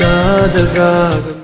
காதல் ராகம்